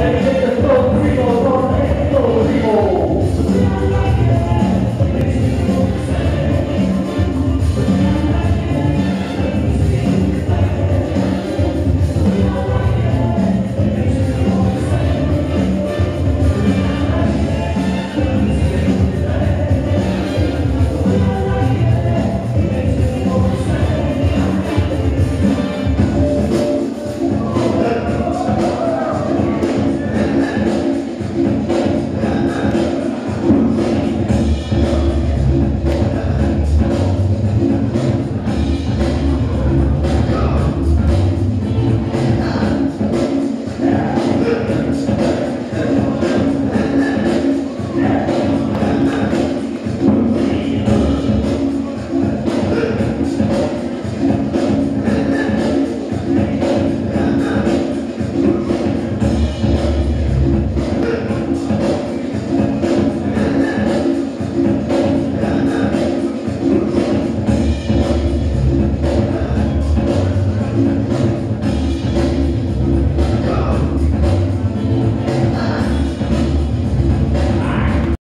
Amen.